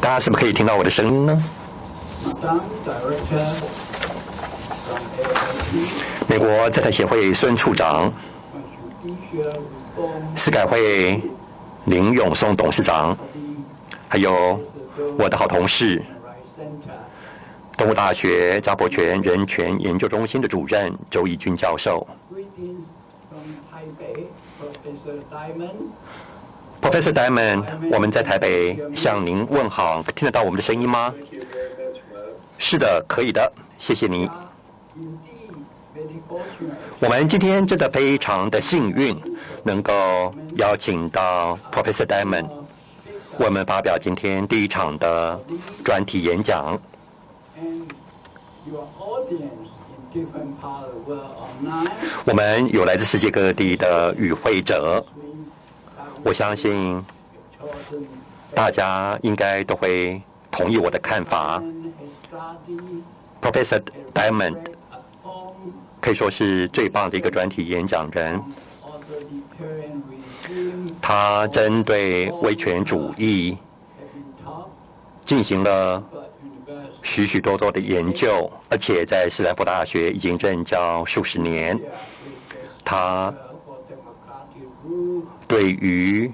大家是不是可以听到我的声音呢？美国在台协会孙处长、司改会林永松董事长，还有我的好同事东吴大学张伯权人权研究中心的主任周义军教授。professor diamond 我们在台北向您问好听得到我们的声音吗？是的可以的谢谢你。我们今天真的非常的幸运能够邀请到 professor diamond 我们发表今天第一场的专题演讲。我们有来自世界各地的与会者我相信大家应该都会同意我的看法。Professor diamond 可以说是最棒的一个专题演讲人。他针对威权主义进行了许许多多的研究而且在斯坦福大学已经任教数十年。他对于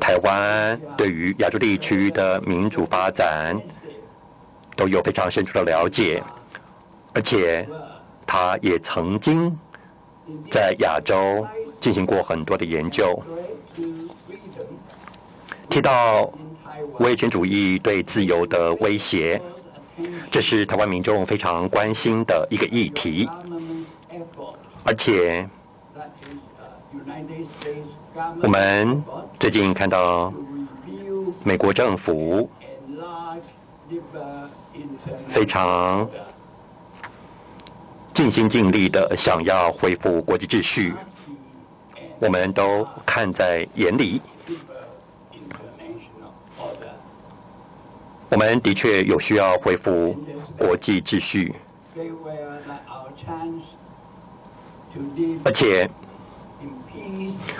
台湾、对于亚洲地区的民主发展都有非常深处的了解，而且他也曾经在亚洲进行过很多的研究。提到威权主义对自由的威胁，这是台湾民众非常关心的一个议题，而且 that is uh, United States 我们最近看到美国政府非常尽心尽力的想要恢复国际秩序。我们都看在眼里。我们的确有需要恢复国际秩序。而且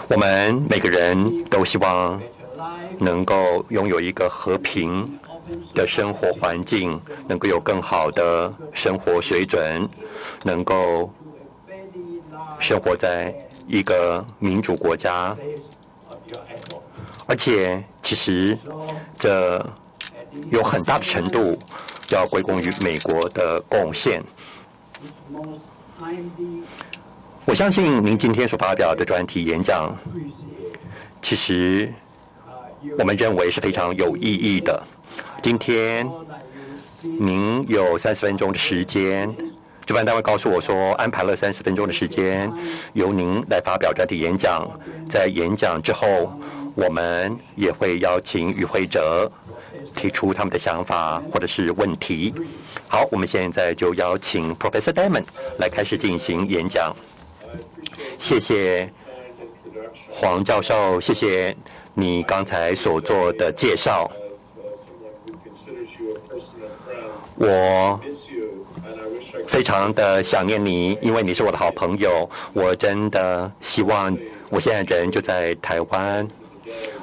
我们每个人都希望能够拥有一个和平的生活环境，能够有更好的生活水准，能够生活在一个民主国家，而且其实这有很大的程度要归功于美国的贡献。我相信您今天所发表的专题演讲，其实我们认为是非常有意义的。今天您有三十分钟的时间，主办单位告诉我说安排了三十分钟的时间，由您来发表专题演讲。在演讲之后，我们也会邀请与会者提出他们的想法或者是问题。好，我们现在就邀请 Professor Diamond 来开始进行演讲。谢谢黄教授，谢谢你刚才所做的介绍。我非常的想念你，因为你是我的好朋友。我真的希望我现在人就在台湾，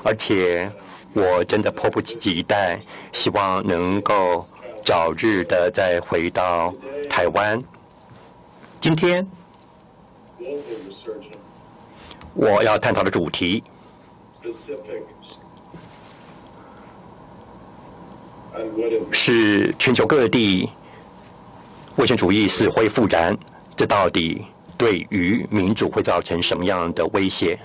而且我真的迫不及待，希望能够早日的再回到台湾。今天我要探讨的主题是全球各地威权主义死灰复燃，这到底对于民主会造成什么样的威胁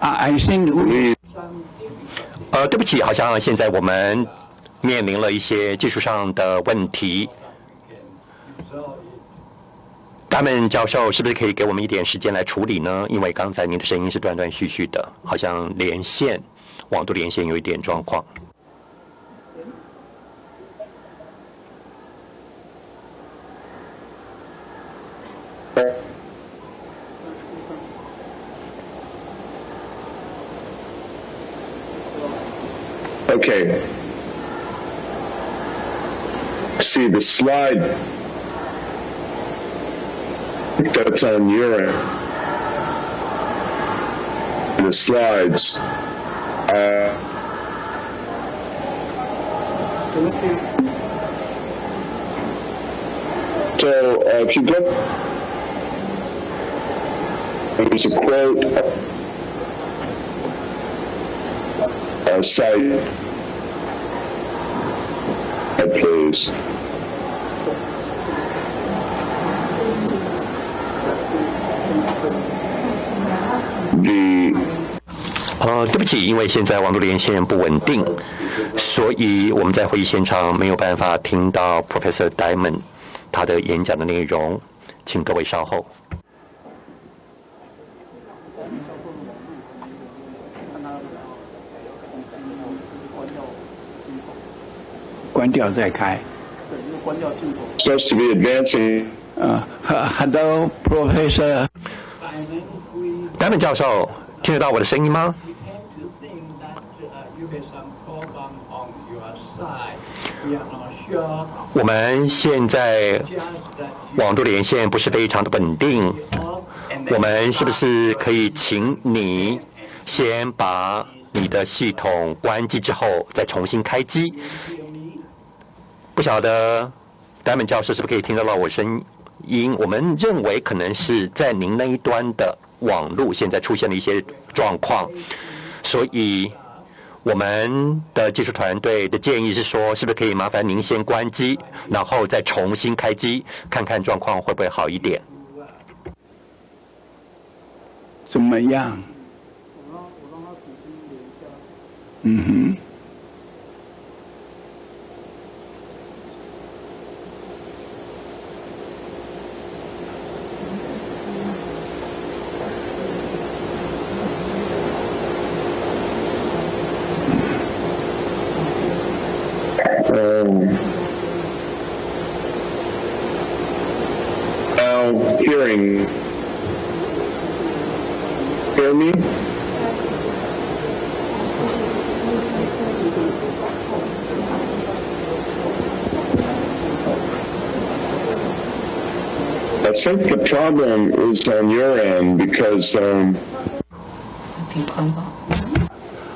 ？I think 呃，对不起，好像现在我们面临了一些技术上的问题。达门教授，是不是可以给我们一点时间来处理呢？因为刚才您的声音是断断续续的，好像连线网络连线有一点状况。OK，See the slide. that's on your end. In the slides. Uh, so uh, if you go, there's a quote, a site, please. 呃，对不起，因为现在网络连线不稳定，所以我们在会议现场没有办法听到 Professor Diamond 他的演讲的内容，请各位稍后。关掉再开。对，因为关掉镜头。Supposed to be advancing. 呃，Hello, Professor. Diamond 教授，听得到我的声音吗？We tend to think that uh, you have some problem on your side. We are not sure. 我们现在网络连线不是非常的稳定，我们是不是可以请你先把你的系统关机之后再重新开机？不晓得 Diamond 教授是不是可以听得到我声音？我们认为可能是在您那一端的网络现在出现了一些状况，所以我们的技术团队的建议是说，是不是可以麻烦您先关机，然后再重新开机，看看状况会不会好一点？怎么样？嗯哼。think the problem is on your end because, um,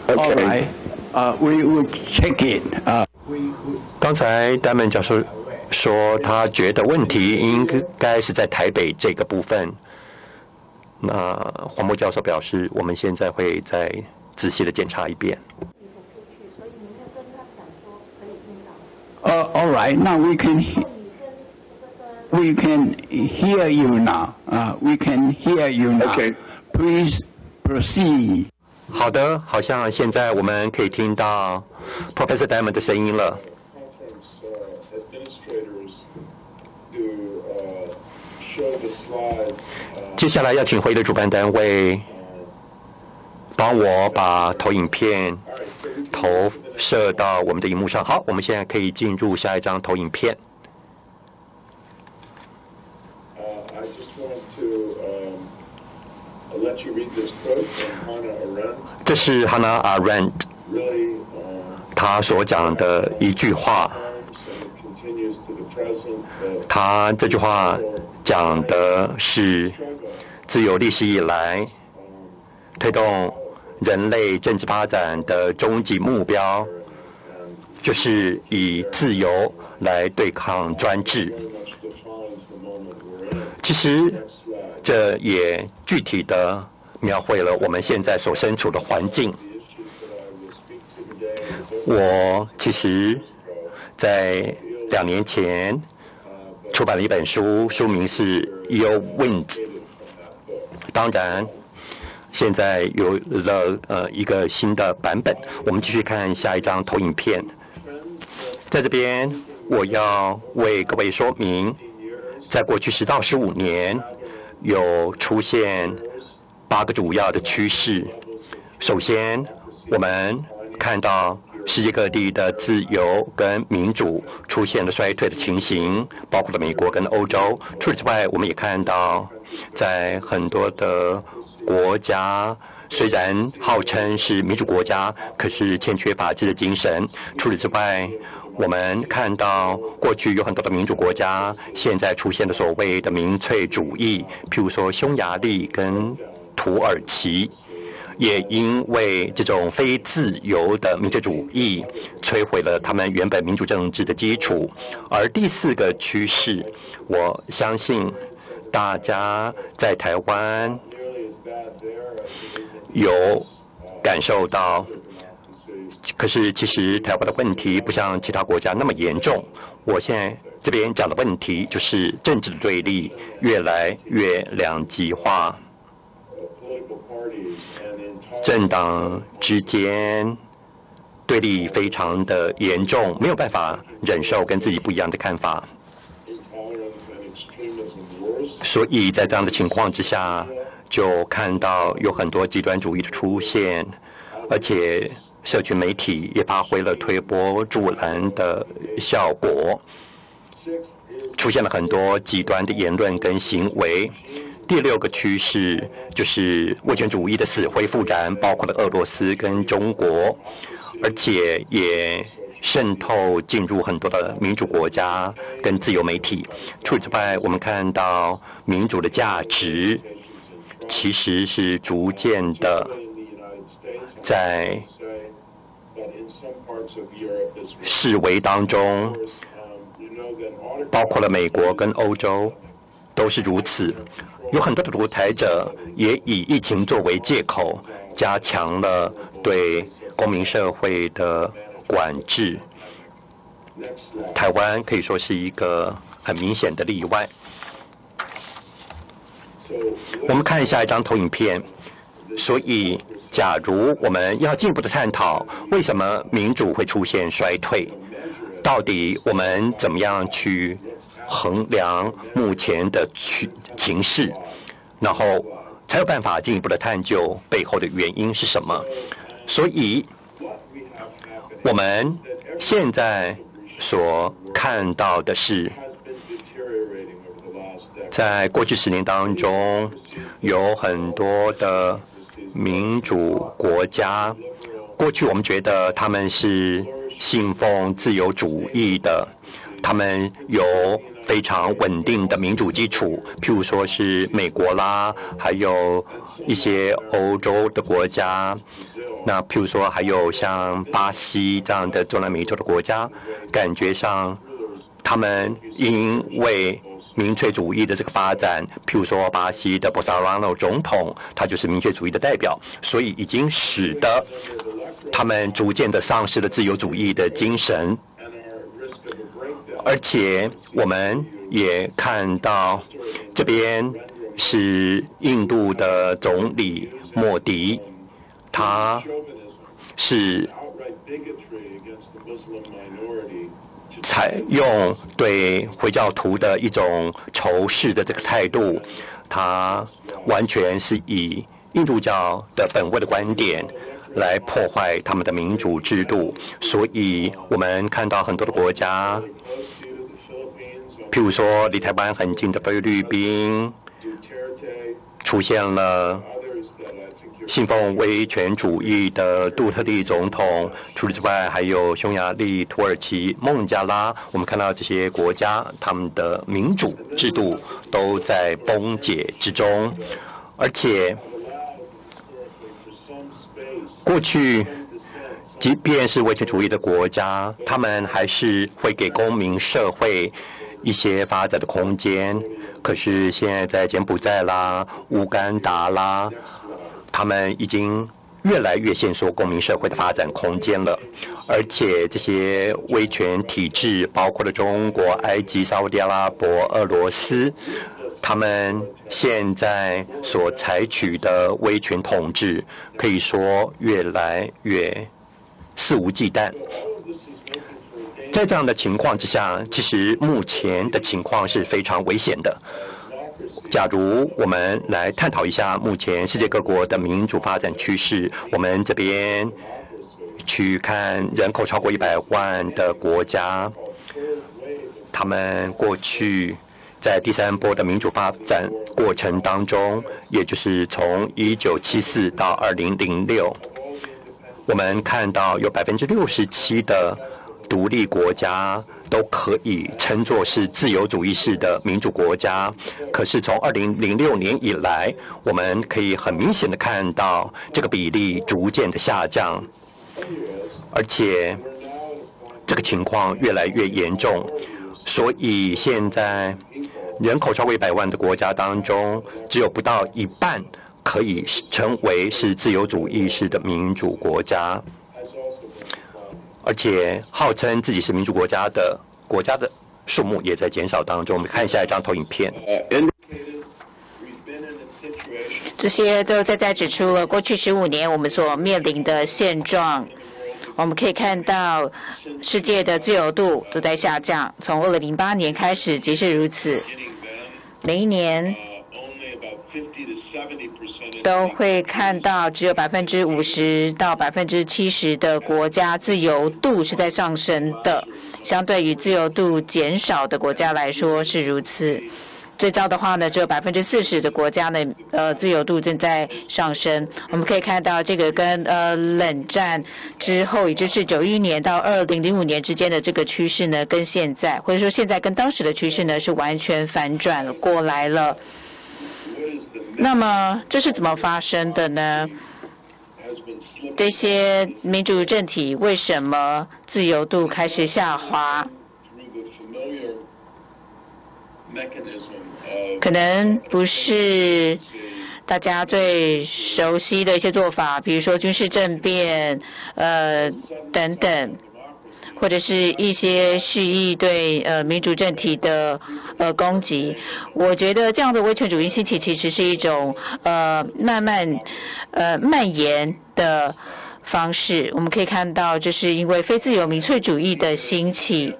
，All okay. right. 呃，We will check it. 啊，We we 刚才 Diamond 教授说，他觉得问题应该是在台北这个部分。那黄木教授表示，我们现在会再仔细的检查一遍。呃，All right. Now we can he- we can hear you now. 啊，We can hear you now. Okay. Please proceed. 好的，好像现在我们可以听到 Professor Diamond 的声音了。conference uh, administrators to uh, show the slides. Uh, 接下来要请会议的主办单位帮我把投影片投射到我们的荧幕上。好，我们现在可以进入下一张投影片。uh, I just want to um, let you read this quote from Hannah Arendt. 这是 Hannah Arendt 他所讲的一句话。他这句话讲的是自由历史以来推动人类政治发展的终极目标，就是以自由来对抗专制。其实这也具体的描绘了我们现在所身处的环境。我其实，在两年前出版了一本书，书名是《Your Wind》。当然，现在有了呃一个新的版本。我们继续看下一张投影片。在这边，我要为各位说明，在过去十到十五年，有出现八个主要的趋势。首先，我们看到世界各地的自由跟民主出现了衰退的情形，包括了美国跟欧洲。除此之外，我们也看到在很多的国家。虽然号称是民主国家，可是欠缺法治的精神。除此之外，我们看到过去有很多的民主国家，现在出现的所谓的民粹主义，譬如说匈牙利跟土耳其，也因为这种非自由的民粹主义，摧毁了他们原本民主政治的基础。而第四个趋势，我相信大家在台湾有感受到。可是，其实台湾的问题不像其他国家那么严重。我现在这边讲的问题就是政治的对立越来越两极化，政党之间对立非常的严重，没有办法忍受跟自己不一样的看法。所以在这样的情况之下，就看到有很多极端主义的出现，而且。社区媒体也发挥了推波助澜的效果，出现了很多极端的言论跟行为。第六个趋势就是威权主义的死灰复燃，包括了俄罗斯跟中国，而且也渗透进入很多的民主国家跟自由媒体。除此之外，我们看到民主的价值其实是逐渐的在。示威当中，包括了美国跟欧洲，都是如此。有很多的独裁者也以疫情作为借口，加强了对公民社会的管制。台湾可以说是一个很明显的例外。我们看一下一张投影片，所以。假如我们要进一步的探讨为什么民主会出现衰退，到底我们怎么样去衡量目前的情情势，然后才有办法进一步的探究背后的原因是什么？所以，我们现在所看到的是，在过去十年当中，有很多的。民主国家，过去我们觉得他们是信奉自由主义的，他们有非常稳定的民主基础，譬如说是美国啦，还有一些欧洲的国家，那譬如说还有像巴西这样的中南美洲的国家，感觉上他们因为。民粹主义的这个发展，譬如说巴西的博萨拉诺总统，他就是民粹主义的代表，所以已经使得他们逐渐的丧失了自由主义的精神。而且我们也看到，这边是印度的总理莫迪，他是。采用对回教徒的一种仇视的这个态度，他完全是以印度教的本位的观点来破坏他们的民主制度。所以我们看到很多的国家，譬如说离台湾很近的菲律宾，出现了。信奉威权主义的杜特地总统，除此之外，还有匈牙利、土耳其、孟加拉。我们看到这些国家，他们的民主制度都在崩解之中。而且，过去即便是威权主义的国家，他们还是会给公民社会一些发展的空间。可是现在在柬埔寨啦、乌干达啦。他们已经越来越限缩公民社会的发展空间了，而且这些威权体制，包括了中国、埃及、沙特阿拉伯、俄罗斯，他们现在所采取的威权统治，可以说越来越肆无忌惮。在这样的情况之下，其实目前的情况是非常危险的。假如我们来探讨一下目前世界各国的民主发展趋势，我们这边去看人口超过一百万的国家，他们过去在第三波的民主发展过程当中，也就是从一九七四到二零零六，我们看到有百分之六十七的独立国家都可以称作是自由主义式的民主国家。可是从二零零六年以来，我们可以很明显的看到这个比例逐渐的下降，而且这个情况越来越严重。所以现在人口超过一百万的国家当中，只有不到一半可以成为是自由主义式的民主国家。而且号称自己是民主国家的国家的数目也在减少当中。我们看下一张投影片。这些都在在指出了过去十五年我们所面临的现状。我们可以看到，世界的自由度都在下降，从二零零八年开始即是如此。每一年都会看到，只有百分之五十到百分之七十的国家自由度是在上升的，相对于自由度减少的国家来说是如此。最糟的话呢，只有百分之四十的国家呢，呃，自由度正在上升。我们可以看到，这个跟呃冷战之后，也就是九一年到二零零五年之间的这个趋势呢，跟现在或者说现在跟当时的趋势呢，是完全反转过来了。那么这是怎么发生的呢？这些民主政体为什么自由度开始下滑？可能不是大家最熟悉的一些做法，比如说军事政变，呃等等，或者是一些蓄意对呃民主政体的呃攻击。我觉得这样的威权主义兴起，其实是一种呃慢慢呃蔓延的方式。我们可以看到，这是因为非自由民粹主义的兴起。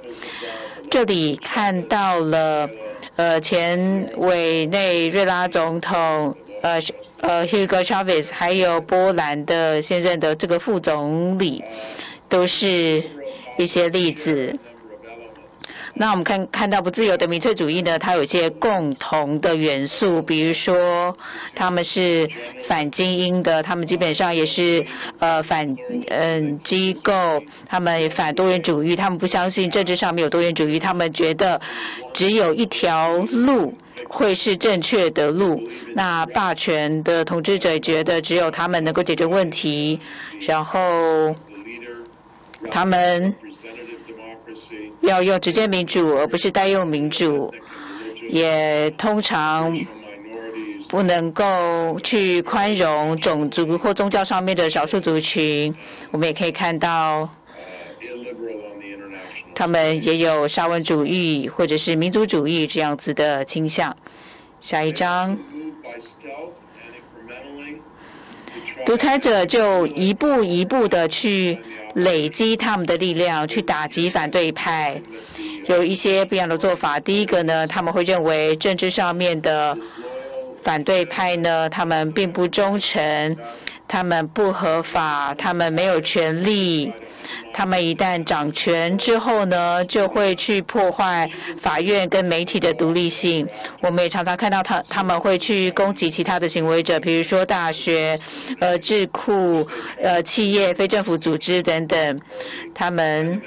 这里看到了。呃，前委内瑞拉总统呃呃 Hugo Chavez，还有波兰的现任的这个副总理，都是一些例子。那我们看看到不自由的民粹主义呢，它有一些共同的元素，比如说他们是反精英的，他们基本上也是呃反嗯机构，他们反多元主义，他们不相信政治上面有多元主义，他们觉得只有一条路会是正确的路。那霸权的统治者觉得只有他们能够解决问题，然后他们。要用直接民主，而不是代用民主，也通常不能够去宽容种族或宗教上面的少数族群。我们也可以看到，他们也有沙文主义或者是民族主义这样子的倾向。下一章，独裁者就一步一步的去。累积他们的力量去打击反对派，有一些不一样的做法。第一个呢，他们会认为政治上面的反对派呢，他们并不忠诚，他们不合法，他们没有权利。他们一旦掌权之后呢，就会去破坏法院跟媒体的独立性。我们也常常看到他他们会去攻击其他的行为者，比如说大学、呃智库、呃企业、非政府组织等等。他们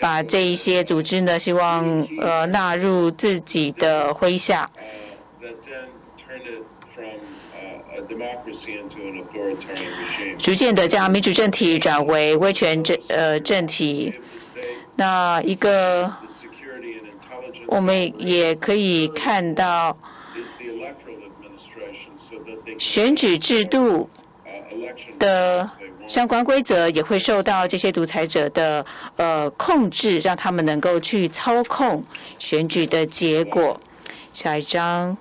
把这一些组织呢，希望呃纳入自己的麾下。逐渐的将民主政体转为威权政呃政体，那一个我们也可以看到选举制度的相关规则也会受到这些独裁者的呃控制，让他们能够去操控选举的结果。下一章。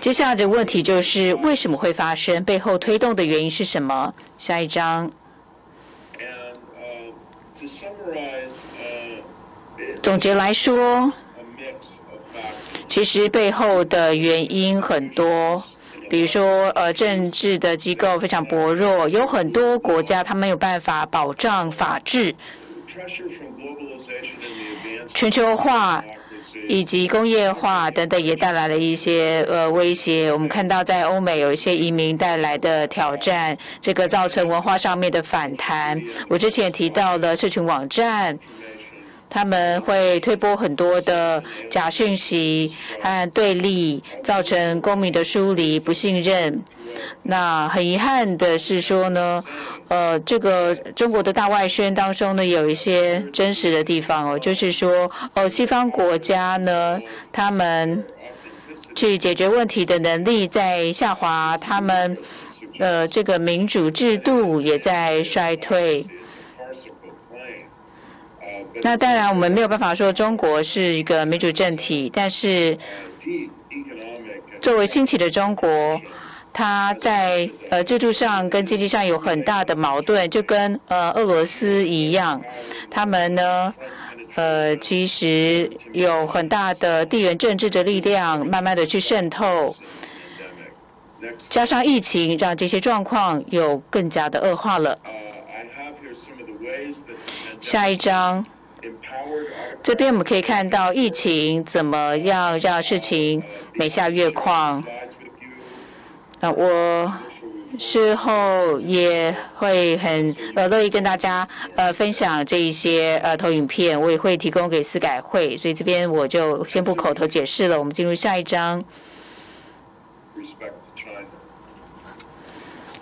接下来的问题就是为什么会发生？背后推动的原因是什么？下一章。总结来说，其实背后的原因很多，比如说，呃，政治的机构非常薄弱，有很多国家它没有办法保障法治，全球化。以及工业化等等，也带来了一些呃威胁。我们看到在欧美有一些移民带来的挑战，这个造成文化上面的反弹。我之前提到了社群网站。他们会推播很多的假讯息和对立，造成公民的疏离、不信任。那很遗憾的是说呢，呃，这个中国的大外宣当中呢，有一些真实的地方哦，就是说，哦，西方国家呢，他们去解决问题的能力在下滑，他们呃，这个民主制度也在衰退。那当然，我们没有办法说中国是一个民主政体，但是作为兴起的中国，它在呃制度上跟经济上有很大的矛盾，就跟呃俄罗斯一样，他们呢呃其实有很大的地缘政治的力量，慢慢的去渗透，加上疫情，让这些状况又更加的恶化了。下一章。这边我们可以看到疫情怎么样让事情每下越况。那我事后也会很呃乐意跟大家呃分享这一些呃投影片，我也会提供给司改会，所以这边我就先不口头解释了。我们进入下一章。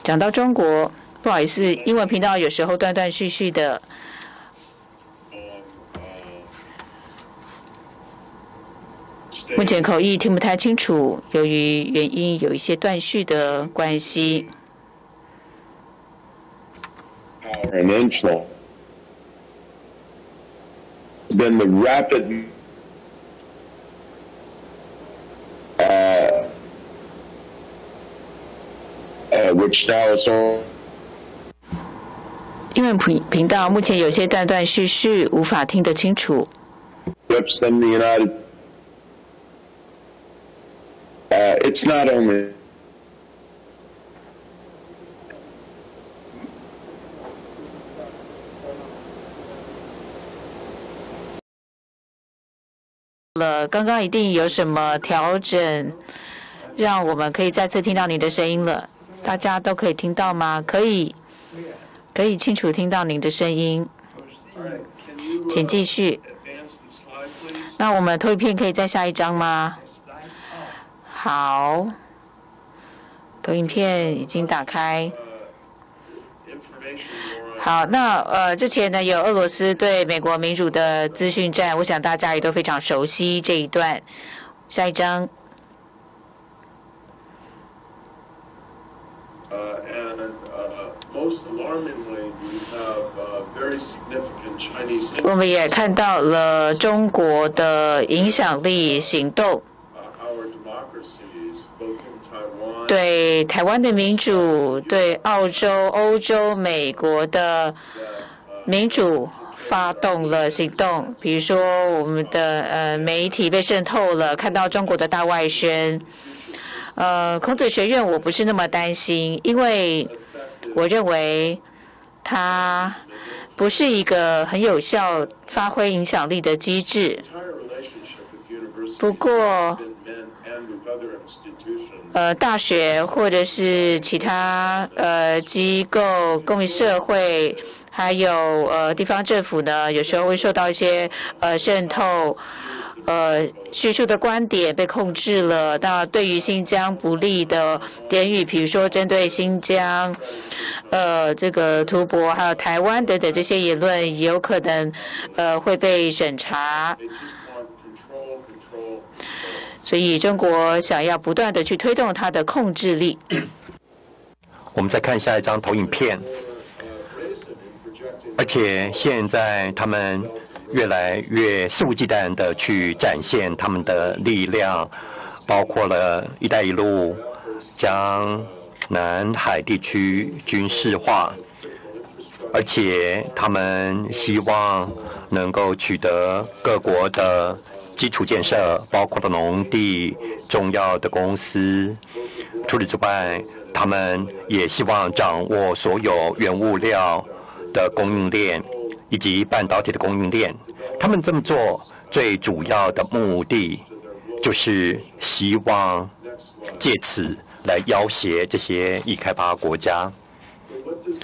讲到中国，不好意思，英文频道有时候断断续续的。目前口译听不太清楚，由于原因有一些断续的关系。An inch long. Then the rapid uh, uh, which now is on. 因为频频道目前有些断断续续，无法听得清楚。Lips in the United Uh, it's not only 了，刚刚一定有什么调整，让我们可以再次听到你的声音了。大家都可以听到吗？可以，可以清楚听到您的声音。请继续。那我们投影片可以再下一张吗？好，投影片已经打开。好，那呃，之前呢有俄罗斯对美国民主的资讯战，我想大家也都非常熟悉这一段。下一张。我们也看到了中国的影响力行动。对台湾的民主，对澳洲、欧洲、美国的民主发动了行动。比如说，我们的呃媒体被渗透了，看到中国的大外宣。呃，孔子学院我不是那么担心，因为我认为它不是一个很有效发挥影响力的机制。不过。呃，大学或者是其他呃机构、公民社会，还有呃地方政府呢，有时候会受到一些呃渗透，呃叙述的观点被控制了。那对于新疆不利的言语，比如说针对新疆，呃这个图博还有台湾等等这些言论，也有可能呃会被审查。所以中国想要不断的去推动它的控制力。我们再看下一张投影片，而且现在他们越来越肆无忌惮的去展现他们的力量，包括了一带一路将南海地区军事化，而且他们希望能够取得各国的。基础建设包括了农地、重要的公司。除此之外，他们也希望掌握所有原物料的供应链以及半导体的供应链。他们这么做，最主要的目的就是希望借此来要挟这些已开发国家，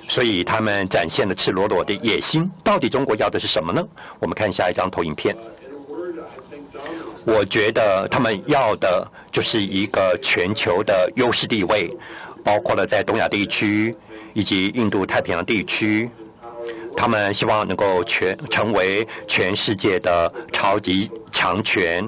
所以他们展现了赤裸裸的野心。到底中国要的是什么呢？我们看下一张投影片。我觉得他们要的就是一个全球的优势地位，包括了在东亚地区以及印度太平洋地区。他们希望能够全成为全世界的超级强权。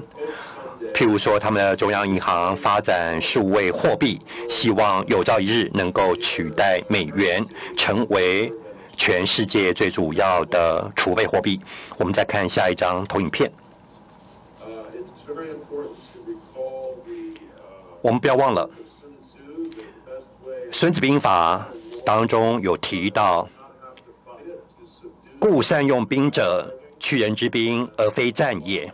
譬如说，他们的中央银行发展数位货币，希望有朝一日能够取代美元，成为全世界最主要的储备货币。我们再看下一张投影片。我们不要忘了，《孙子兵法》当中有提到。故善用兵者，屈人之兵而非战也。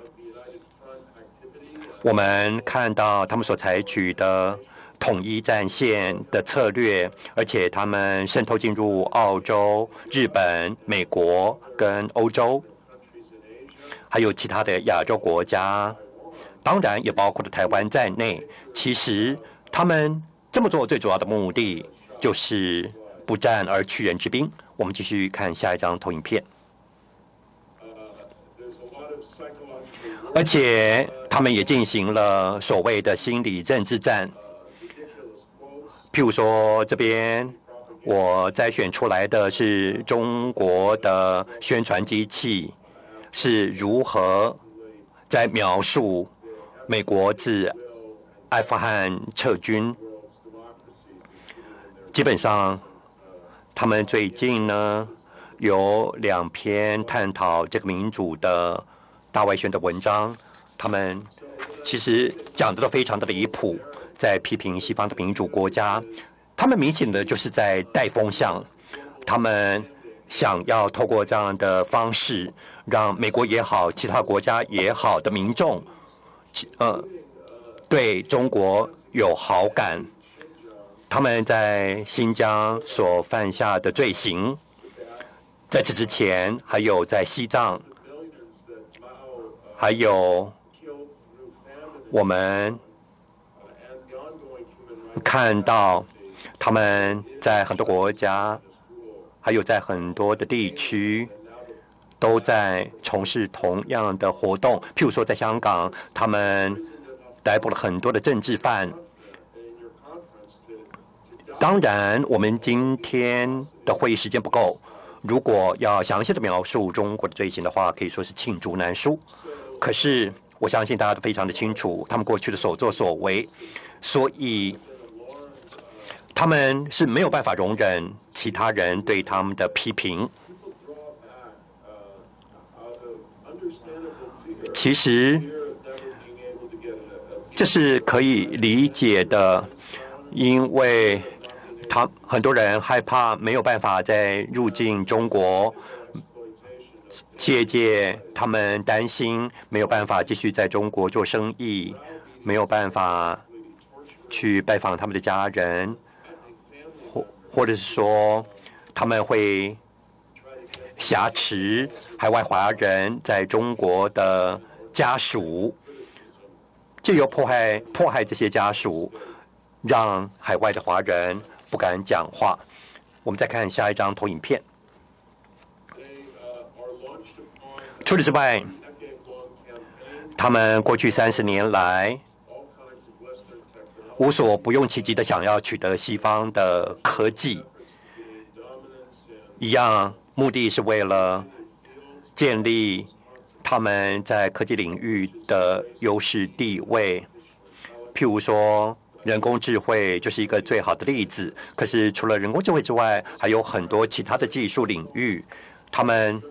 我们看到他们所采取的统一战线的策略，而且他们渗透进入澳洲、日本、美国跟欧洲，还有其他的亚洲国家，当然也包括了台湾在内。其实他们这么做最主要的目的，就是不战而屈人之兵。我们继续看下一张投影片，而且他们也进行了所谓的心理政治战。譬如说，这边我摘选出来的是中国的宣传机器是如何在描述美国自阿富汗撤军，基本上。他们最近呢有两篇探讨这个民主的大外宣的文章，他们其实讲的都非常的离谱，在批评西方的民主国家，他们明显的就是在带风向，他们想要透过这样的方式，让美国也好，其他国家也好的民众，呃，对中国有好感。他们在新疆所犯下的罪行，在此之前，还有在西藏，还有我们看到他们在很多国家，还有在很多的地区，都在从事同样的活动。譬如说，在香港，他们逮捕了很多的政治犯。当然，我们今天的会议时间不够。如果要详细的描述中国的罪行的话，可以说是罄竹难书。可是，我相信大家都非常的清楚他们过去的所作所为，所以他们是没有办法容忍其他人对他们的批评。其实，这是可以理解的，因为。他很多人害怕没有办法再入境中国，借借他们担心没有办法继续在中国做生意，没有办法去拜访他们的家人，或或者是说他们会挟持海外华人在中国的家属，借由迫害迫害这些家属，让海外的华人。不敢讲话。我们再看下一张投影片。除此之外，他们过去三十年来无所不用其极的想要取得西方的科技，一样目的是为了建立他们在科技领域的优势地位。譬如说。人工智慧就是一个最好的例子。可是除了人工智慧之外，还有很多其他的技术领域，他们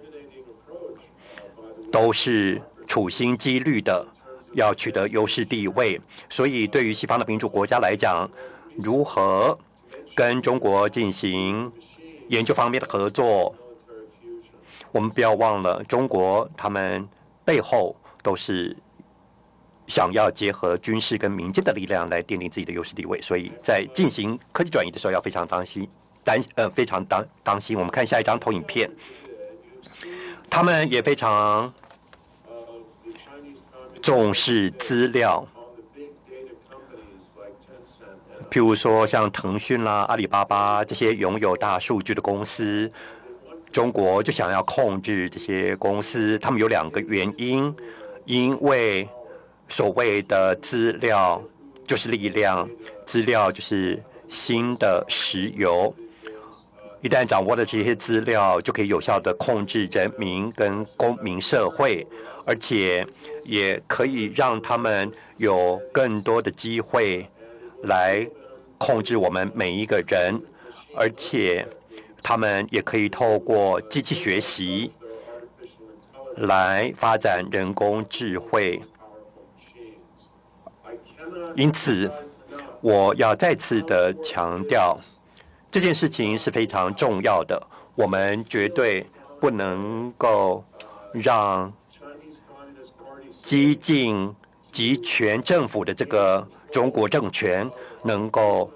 都是处心积虑的要取得优势地位。所以，对于西方的民主国家来讲，如何跟中国进行研究方面的合作，我们不要忘了，中国他们背后都是。想要结合军事跟民间的力量来奠定自己的优势地位，所以在进行科技转移的时候要非常当心，担呃非常当当心。我们看下一张投影片，他们也非常重视资料，譬如说像腾讯啦、阿里巴巴这些拥有大数据的公司，中国就想要控制这些公司。他们有两个原因，因为所谓的资料就是力量，资料就是新的石油。一旦掌握了这些资料，就可以有效的控制人民跟公民社会，而且也可以让他们有更多的机会来控制我们每一个人，而且他们也可以透过机器学习来发展人工智慧。因此，我要再次的强调，这件事情是非常重要的。我们绝对不能够让激进集权政府的这个中国政权能够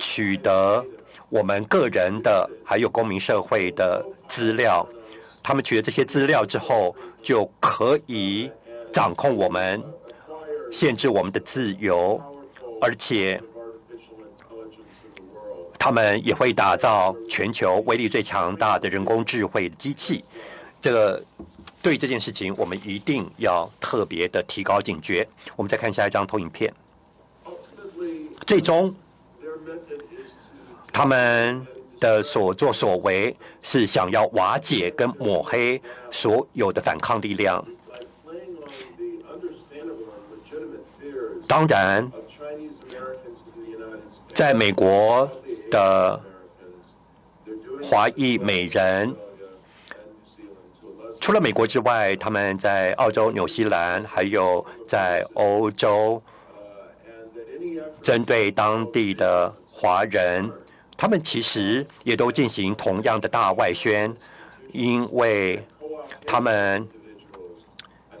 取得我们个人的还有公民社会的资料。他们取得这些资料之后，就可以掌控我们，限制我们的自由，而且他们也会打造全球威力最强大的人工智慧的机器。这个对这件事情，我们一定要特别的提高警觉。我们再看下一张投影片，最终他们的所作所为是想要瓦解跟抹黑所有的反抗力量。当然在美国的华裔美人除了美国之外他们在澳洲纽西兰还有在欧洲针对当地的华人，他们其实也都进行同样的大外宣，因为他们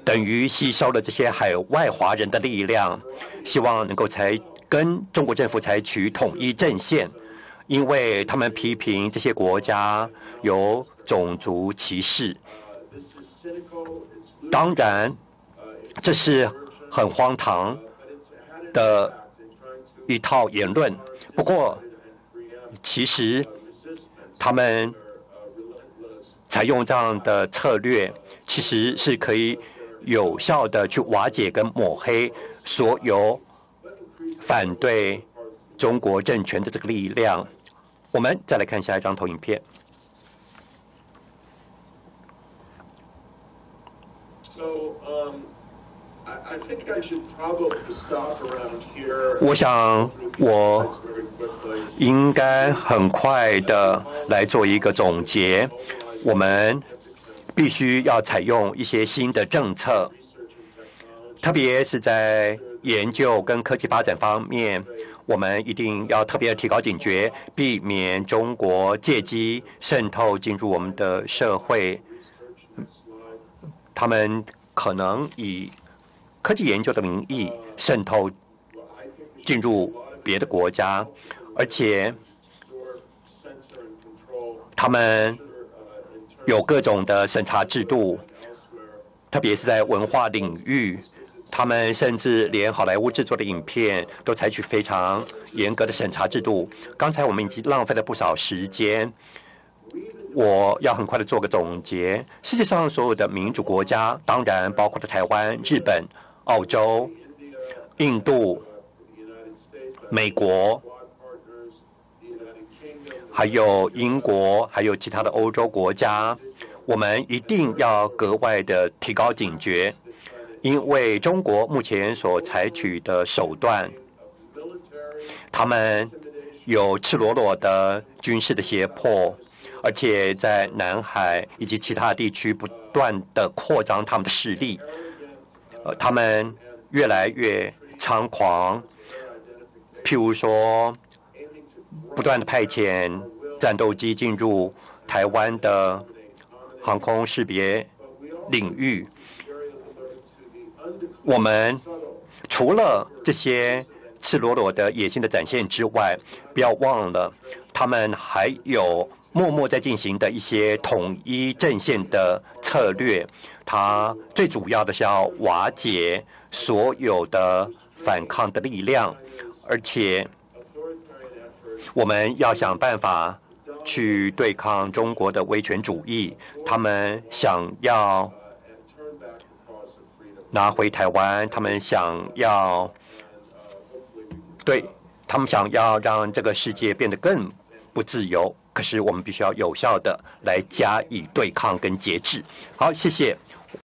等于吸收了这些海外华人的力量，希望能够采跟中国政府采取统一阵线，因为他们批评这些国家有种族歧视。当然，这是很荒唐的 impact in trying to 一套言论。不过，其实他们采用这样的策略，其实是可以有效的去瓦解跟抹黑所有反对中国政权的这个力量。我们再来看下一张投影片。So, um, 我想我应该很快的来做一个总结。我们必须要采用一些新的政策，特别是在研究跟科技发展方面，我们一定要特别提高警觉，避免中国借机渗透进入我们的社会。他们可能以科技研究的名义渗透进入别的国家，而且他们有各种的审查制度，特别是在文化领域，他们甚至连好莱坞制作的影片都采取非常严格的审查制度。刚才我们已经浪费了不少时间，我要很快的做个总结。世界上所有的民主国家，当然包括了台湾、日本、澳洲、印度、美国，还有英国，还有其他的欧洲国家，我们一定要格外的提高警觉，因为中国目前所采取的手段，他们有赤裸裸的军事的胁迫，而且在南海以及其他地区不断的扩张他们的势力，呃，他们越来越猖狂，譬如说，不断的派遣战斗机进入台湾的航空识别领域。我们除了这些赤裸裸的野心的展现之外，不要忘了，他们还有默默在进行的一些统一阵线的策略，它最主要的是要瓦解所有的反抗的力量，而且我们要想办法去对抗中国的威权主义。他们想要拿回台湾，他们想要对他们想要让这个世界变得更不自由。可是我们必须要有效的来加以对抗跟节制。好，谢谢。